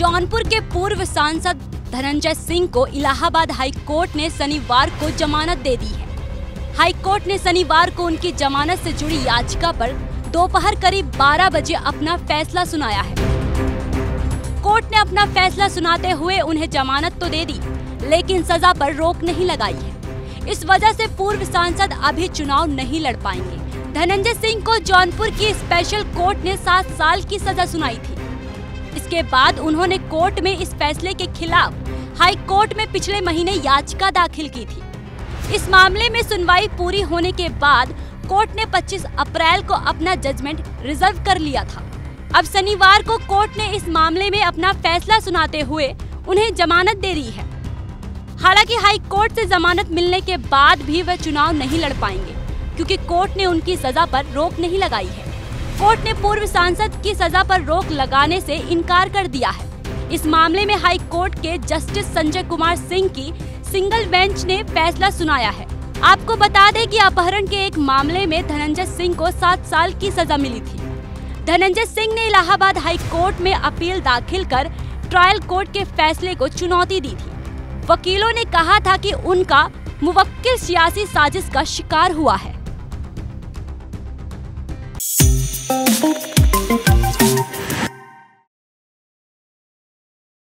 जौनपुर के पूर्व सांसद धनंजय सिंह को इलाहाबाद हाई कोर्ट ने शनिवार को जमानत दे दी है। हाई कोर्ट ने शनिवार को उनकी जमानत से जुड़ी याचिका पर दोपहर करीब 12 बजे अपना फैसला सुनाया है। कोर्ट ने अपना फैसला सुनाते हुए उन्हें जमानत तो दे दी, लेकिन सजा पर रोक नहीं लगाई है। इस वजह से पूर्व सांसद अभी चुनाव नहीं लड़ पाएँगे। धनंजय सिंह को जौनपुर की स्पेशल कोर्ट ने सात साल की सजा सुनाई थी। इसके बाद उन्होंने कोर्ट में इस फैसले के खिलाफ हाई कोर्ट में पिछले महीने याचिका दाखिल की थी। इस मामले में सुनवाई पूरी होने के बाद कोर्ट ने 25 अप्रैल को अपना जजमेंट रिज़र्व कर लिया था। अब शनिवार को कोर्ट ने इस मामले में अपना फैसला सुनाते हुए उन्हें जमानत दे दी है। हालाँकि हाई कोर्ट से जमानत मिलने के बाद भी वह चुनाव नहीं लड़ पाएँगे, क्योंकि कोर्ट ने उनकी सजा पर रोक नहीं लगाई है। कोर्ट ने पूर्व सांसद की सजा पर रोक लगाने से इनकार कर दिया है। इस मामले में हाई कोर्ट के जस्टिस संजय कुमार सिंह की सिंगल बेंच ने फैसला सुनाया है। आपको बता दें कि अपहरण के एक मामले में धनंजय सिंह को सात साल की सजा मिली थी। धनंजय सिंह ने इलाहाबाद हाई कोर्ट में अपील दाखिल कर ट्रायल कोर्ट के फैसले को चुनौती दी थी। वकीलों ने कहा था कि उनका मुवक्किल सियासी साजिश का शिकार हुआ है।